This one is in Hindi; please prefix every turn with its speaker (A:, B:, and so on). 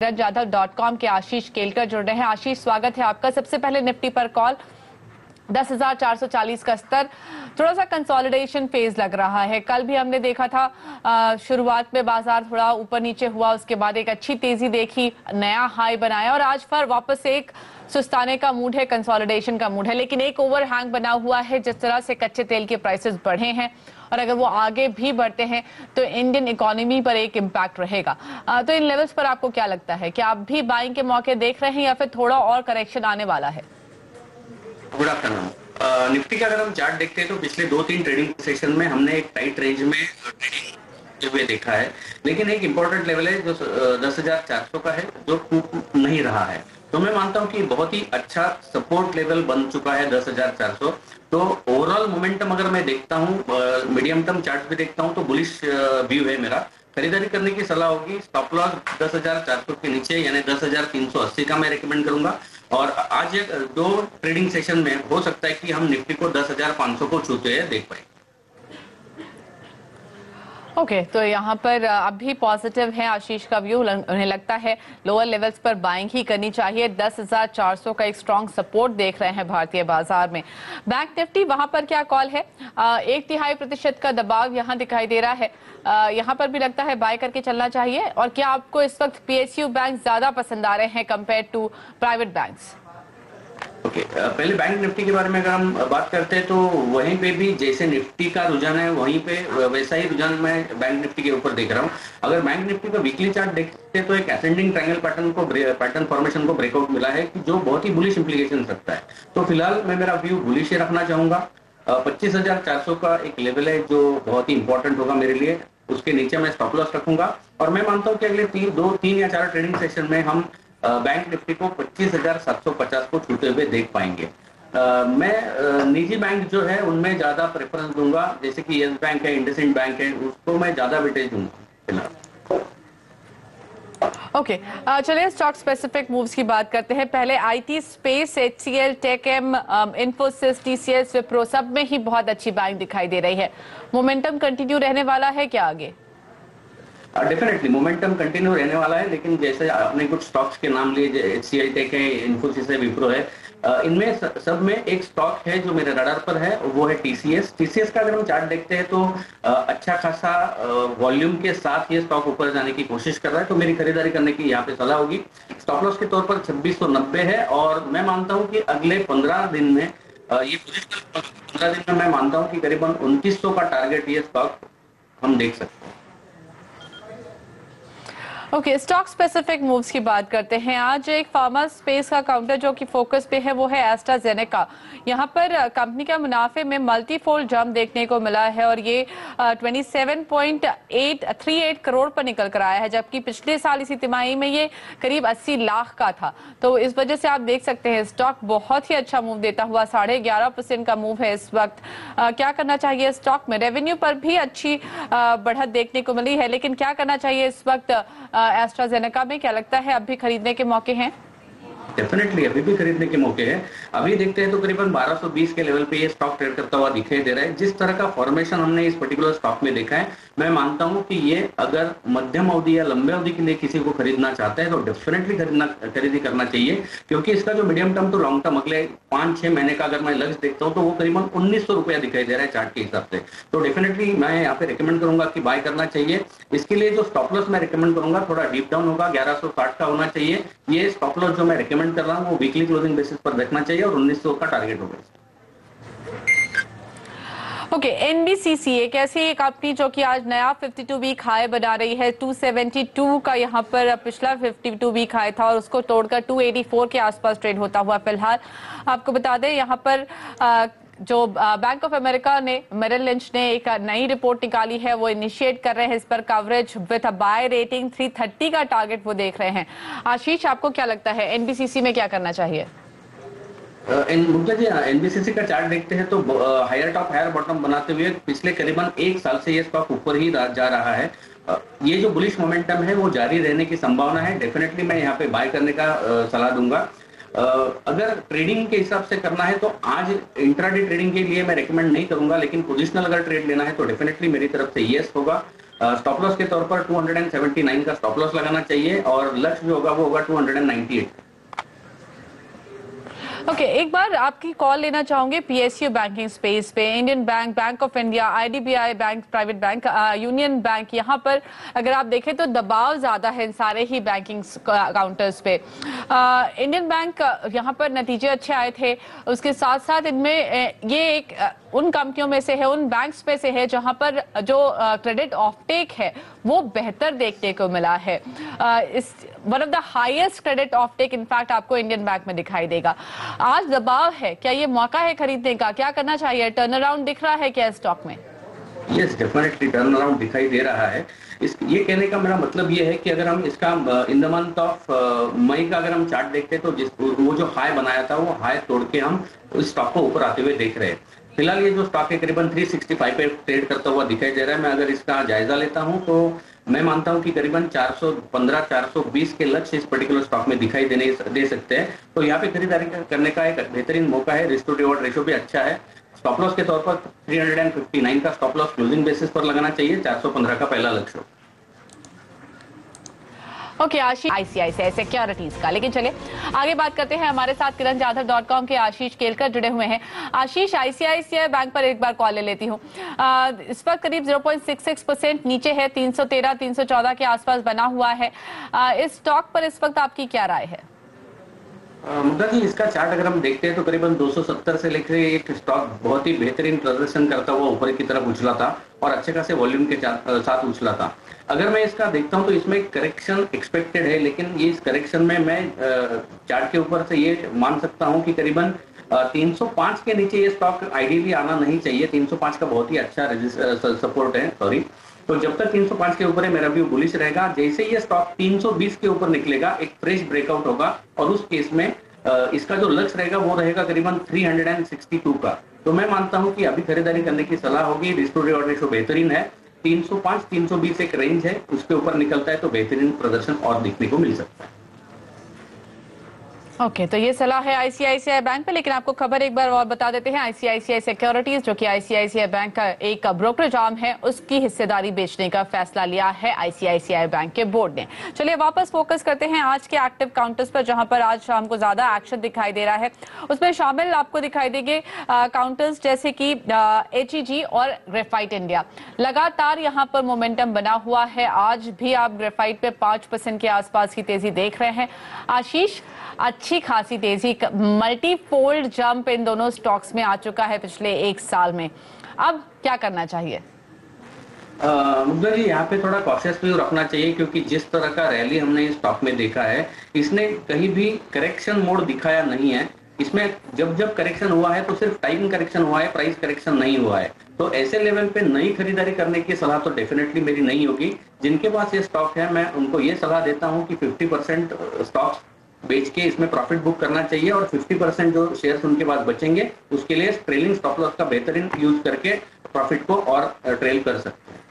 A: जाधव डॉट कॉम के आशीष केलकर जुड़ रहे हैं। आशीष स्वागत है आपका। सबसे पहले निफ्टी पर कॉल। 10,440 का स्तर। थोड़ा सा कंसोलिडेशन फ़ेज़ लग रहा है। कल भी हमने देखा था शुरुआत में बाज़ार थोड़ा ऊपर नीचे हुआ उसके बाद एक अच्छी तेज़ी देखी नया हाई बनाया और आज फिर वापस एक सुस्ताने का मूड है कंसोलिडेशन का मूड है लेकिन एक ओवर हैंग बना हुआ है जिस तरह से कच्चे तेल के प्राइसेस बढ़े हैं। और अगर वो आगे भी बढ़ते हैं तो इंडियन इकोनॉमी पर एक इम्पैक्ट रहेगा। आ, तो इन लेवल्स पर आपको क्या लगता है? कि आप भी बाइंग के मौके देख रहे हैं या फिर थोड़ा और करेक्शन आने वाला है?
B: गुड आफ्टरनून निफ्टी का अगर हम चार्ट देखते हैं तो पिछले दो तीन ट्रेडिंग सेशन में हमने एक टाइट रेंज में ट्रेडिंग हुए देखा है। लेकिन एक इम्पोर्टेंट लेवल है जो दस हज़ार चार सौ का है जो टूट नहीं रहा है। तो मैं मानता हूँ कि बहुत ही अच्छा सपोर्ट लेवल बन चुका है दस हज़ार चार सौ। तो ओवरऑल मोमेंटम अगर मैं देखता हूँ मीडियम टर्म चार्ट भी देखता हूँ तो बुलिश व्यू है मेरा। खरीदारी करने की सलाह होगी स्टॉप लॉस दस हज़ार चार सौ के नीचे, यानी दस हज़ार तीन सौ अस्सी का मैं रिकमेंड करूँगा। और आज दो ट्रेडिंग सेशन में हो सकता है कि हम निफ्टी को दस हज़ार पाँच सौ को छूते हुए देख पाए।
A: ओके okay, तो यहाँ पर अभी पॉजिटिव है आशीष का व्यू उन्हें लगता है लोअर लेवल्स पर बाइंग ही करनी चाहिए। 10,400 का एक स्ट्रॉन्ग सपोर्ट देख रहे हैं भारतीय बाज़ार में। बैंक निफ्टी वहाँ पर क्या कॉल है? आ, एक तिहाई प्रतिशत का दबाव यहाँ दिखाई दे रहा है। यहाँ पर भी लगता है बाय करके चलना चाहिए। और क्या आपको इस वक्त पीएसयू बैंक ज़्यादा पसंद आ रहे हैं compare to private banks
B: okay okay, पहले बैंक निफ्टी के बारे में अगर हम बात करते हैं तो वहीं पे भी जैसे निफ्टी का रुझान है वहीं पे वैसा ही रुझान मैं बैंक निफ्टी के ऊपर देख रहा हूँ। अगर बैंक निफ्टी का वीकली चार्ट देखते तो एक असेंडिंग ट्रायंगल पैटर्न को पैटर्न फॉर्मेशन को ब्रेकआउट मिला है जो बहुत ही बुलिश इंप्लीकेशन रखता है। तो फ़िलहाल मैं मेरा व्यू बुलिश ही रखना चाहूँगा। पच्चीस हज़ार चार सौ का एक लेवल है जो बहुत ही इंपॉर्टेंट होगा मेरे लिए। उसके नीचे मैं स्टॉप लॉस रखूँगा। और मैं मानता हूँ कि अगले तीन दो तीन या चार ट्रेडिंग सेशन में हम बैंक निफ्टी को पच्चीस हज़ार सात सौ पचास को छूते हुए देख पाएँगे। Uh, मैं निजी बैंक जो है उनमें ज़्यादा प्रेफरेंस दूँगा। जैसे कि यस बैंक है इंडसेंड बैंक है उसको मैं ज़्यादा वेटेज दूँगा फ़िलहाल।
A: Okay okay. चलिए स्टॉक स्पेसिफिक मूव्स की बात करते हैं। पहले IT space HCL TechM Infosys TCS Wipro सब में ही बहुत अच्छी बैंक दिखाई दे रही है। मोमेंटम कंटिन्यू रहने वाला है क्या आगे?
B: डेफिनेटली मोमेंटम कंटिन्यू रहने वाला है, लेकिन जैसे आपने कुछ स्टॉक्स के नाम लिए एच सी आई टेक है इन्फोसिस है विप्रो है इनमें सब में एक स्टॉक है जो मेरे रडार पर है, वो है टीसीएस टीसीएस का अगर हम चार्ट देखते हैं तो अच्छा खासा वॉल्यूम के साथ ये स्टॉक ऊपर जाने की कोशिश कर रहा है तो मेरी खरीदारी करने की यहाँ पे सलाह होगी। स्टॉप लॉस के तौर पर 2690 है, और मैं मानता हूँ कि अगले 15 दिन में ये पंद्रह दिन में मैं मानता हूँ कि करीबन उनतीस का टारगेट ये स्टॉक हम देख सकते हैं।
A: ओके स्टॉक स्पेसिफिक मूव्स की बात करते हैं। आज एक फार्मा स्पेस का काउंटर जो कि फोकस पे है वो है एस्ट्राजेनेका यहाँ पर कंपनी का मुनाफे में मल्टीफोल्ड जंप देखने को मिला है और ये twenty seven point eight three eight crore पर निकल कर आया है जबकि पिछले साल इसी तिमाही में ये करीब अस्सी लाख का था। तो इस वजह से आप देख सकते हैं स्टॉक बहुत ही अच्छा मूव देता हुआ साढ़े ग्यारह परसेंट का मूव है इस वक्त। आ, क्या करना चाहिए स्टॉक में? रेवेन्यू पर भी अच्छी बढ़त देखने को मिली है लेकिन क्या करना चाहिए इस वक्त? एस्ट्राजेनेका में क्या लगता है अब भी खरीदने के मौके हैं?
B: डेफिनेटली अभी भी खरीदने के मौके हैं। अभी देखते हैं तो करीबन 1220 के लेवल पे ये स्टॉक ट्रेड करता हुआ दिखाई दे रहा है। जिस तरह का फॉर्मेशन हमने इस पर्टिकुलर स्टॉक में देखा है, मैं मानता हूँ कि ये अगर मध्यम अवधि या लंबे अवधि के लिए किसी को खरीदना चाहता है तो डेफिनेटली खरीदना, खरीदी करना चाहिए। क्योंकि इसका जो medium term to long term अगले पाँच छह महीने का अगर मैं लक्ष्य देखता हूँ तो वो करीबन उन्नीस रुपया दिखाई दे रहा है चार्ट के हिसाब से। तो डेफिनेटली मैं यहाँ पे रिकमेंड करूँगा कि बाय करना चाहिए। इसके लिए जो स्टॉप लॉस मैं रिकमेंड करूँगा, थोड़ा डीप डाउन होगा, ग्यारह का होना चाहिए। ये स्टॉप लॉस जो मैं रिकमेंड कर रहा हूँ वो वीकली क्लोजिंग बेसिस पर देखना चाहिए और उन्नीस का टारगेट होगा
A: ओके एनबीसीसी एक ऐसी एक कंपनी जो कि आज नया 52 वीक हाई बना रही है? 272 का यहाँ पर पिछला 52 वीक हाई था और उसको तोड़कर 284 के आसपास ट्रेड होता हुआ फ़िलहाल आपको बता दें यहाँ पर आ, जो बैंक ऑफ़ अमेरिका ने मेरिल लिंच ने एक नई रिपोर्ट निकाली है, वो इनिशिएट कर रहे हैं, इस पर कवरेज विथ बाय रेटिंग 330 का टारगेट वो देख रहे हैं। आशीष, आपको क्या लगता है एनबीसीसी में क्या करना चाहिए?
B: जी एनबीसीसी का चार्ट देखते हैं तो हायर टॉप हायर बॉटम बनाते हुए पिछले करीबन एक साल से ये स्टॉक ऊपर ही जा रहा है। ये जो बुलिश मोमेंटम है, वो जारी रहने की संभावना है। डेफिनेटली मैं यहाँ पे बाय करने का सलाह दूँगा। अगर ट्रेडिंग के हिसाब से करना है तो आज इंट्राडे ट्रेडिंग के लिए मैं रिकमेंड नहीं करूँगा, लेकिन पोजिशनल अगर ट्रेड लेना है तो डेफिनेटली मेरी तरफ़ से येस होगा। स्टॉप लॉस के तौर पर 279 का स्टॉप लॉस लगाना चाहिए और लक्ष्य जो होगा वो होगा 298
A: ओके okay, एक बार आपकी कॉल लेना चाहूँगे पीएसयू बैंकिंग स्पेस पे। Indian Bank Bank of India IDBI Bank private bank Union Bank यहाँ पर अगर आप देखें तो दबाव ज़्यादा है इन सारे ही बैंकिंग काउंटर्स पे। इंडियन बैंक यहाँ पर नतीजे अच्छे आए थे। उसके साथ साथ इनमें ये एक उन कंपनियों में से है, उन बैंक्स में से है जहाँ पर जो क्रेडिट ऑफटेक है, वो बेहतर देखने को मिला है। इस one of the highest credit offtake in fact आपको इंडियन बैंक में दिखाई देगा। आज दबाव है, क्या ये मौका है खरीदने का? क्या करना चाहिए? टर्न अराउंड दिख रहा है क्या स्टॉक में?
B: यस डेफिनेटली टर्न अराउंड दिखाई दे रहा है। इस, ये कहने का मेरा मतलब ये है कि अगर हम इसका in the month of May का अगर हम चार्ट देखते हैं तो जिस, वो जो हाई बनाया था, वो हाई तोड़ के हम इस स्टॉक को ऊपर आते हुए देख रहे हैं। फ़िलहाल ये जो स्टॉक है करीबन 365 पे ट्रेड करता हुआ दिखाई दे रहा है। मैं अगर इसका जायजा लेता हूँ तो मैं मानता हूँ कि करीबन 415 420 के लक्ष्य इस पर्टिकुलर स्टॉक में दिखाई देने दे सकते हैं। तो यहाँ पे खरीदारी करने का एक बेहतरीन मौका है। रिस्क रिवॉर्ड रेशो भी अच्छा है। स्टॉप लॉस के तौर पर 359 का स्टॉप लॉस क्लोजिंग बेसिस पर लगाना चाहिए 415 का पहला लक्ष्य।
A: ओके आशीष। आईसीआईसीआई सिक्योरिटीज का। लेकिन चले आगे बात करते हैं हमारे साथ किरण जाधव डॉट कॉम के आशीष केलकर जुड़े हुए हैं। आशीष आईसीआईसीआई बैंक पर एक बार कॉल ले लेती हूँ। इस वक्त करीब 0.66 परसेंट नीचे है 313 314 के आसपास बना हुआ है। आ, इस स्टॉक पर इस वक्त आपकी क्या राय है?
B: मुद्दा जी इसका चार्ट अगर हम देखते हैं तो करीबन 270 से लेकर एक स्टॉक बहुत ही बेहतरीन प्रदर्शन करता हुआ ऊपर की तरफ़ उछला था और अच्छे खासे वॉल्यूम के साथ उछला था। अगर मैं इसका देखता हूँ तो इसमें करेक्शन एक्सपेक्टेड है, लेकिन ये इस करेक्शन में मैं चार्ट के ऊपर से ये मान सकता हूँ कि करीबन 305 के नीचे ये स्टॉक आइडियली आना नहीं चाहिए। 305 का बहुत ही अच्छा सपोर्ट है सॉरी तो जब तक 305 के ऊपर है, मेरा व्यू बुलिश रहेगा। जैसे ये स्टॉक 320 के ऊपर निकलेगा, एक फ्रेश ब्रेकआउट होगा और उस केस में इसका जो लक्ष्य रहेगा वो रहेगा करीबन 362 का। तो मैं मानता हूँ कि अभी खरीदारी करने की सलाह होगी रिस्टोरी और रेशो बेहतरीन है। 305 320 एक रेंज है, उसके ऊपर निकलता है तो बेहतरीन प्रदर्शन और देखने को मिल सकता है।
A: ओके okay, तो ये सलाह है आईसीआईसीआई बैंक पे लेकिन आपको खबर एक बार और बता देते हैं आईसीआईसीआई सिक्योरिटीज जो कि आईसीआईसीआई बैंक का एक ब्रोकरेज आर्म है उसकी हिस्सेदारी बेचने का फैसला लिया है आईसीआईसीआई बैंक के बोर्ड ने। चलिए वापस फोकस करते हैं आज के एक्टिव काउंटर्स पर जहाँ पर आज शाम को ज़्यादा एक्शन दिखाई दे रहा है। उसमें शामिल आपको दिखाई देंगे काउंटर्स जैसे की एच और ग्रेफाइट इंडिया लगातार यहाँ पर मोमेंटम बना हुआ है। आज भी आप ग्रेफाइट पे पाँच के आसपास की तेज़ी देख रहे हैं। आशीष अच्छी खासी तेज़ी मल्टी फोल्ड जंप इन दोनों स्टॉक्स में आ चुका है पिछले एक साल में। अब क्या करना चाहिए?
B: मुद्दा जी, यहाँ पे थोड़ा कॉशियस व्यू रखना चाहिए, क्योंकि जिस तरह का रैली हमने इस स्टॉक में देखा है, इसने कहीं भी करेक्शन मोड दिखाया नहीं है। इसमें जब जब करेक्शन हुआ है तो सिर्फ़ टाइम करेक्शन हुआ है प्राइस करेक्शन नहीं हुआ है। तो ऐसे लेवल पे नई खरीदारी करने की सलाह तो डेफिनेटली मेरी नहीं होगी। जिनके पास ये स्टॉक है, मैं उनको ये सलाह देता हूँ कि 50 परसेंट स्टॉक्स बेच के इसमें प्रॉफिट बुक करना चाहिए और 50 परसेंट जो शेयर्स उनके पास बचेंगे, उसके लिए ट्रेलिंग स्टॉप लॉस का बेहतरीन यूज़ करके प्रॉफिट को और ट्रेल कर सकते हैं।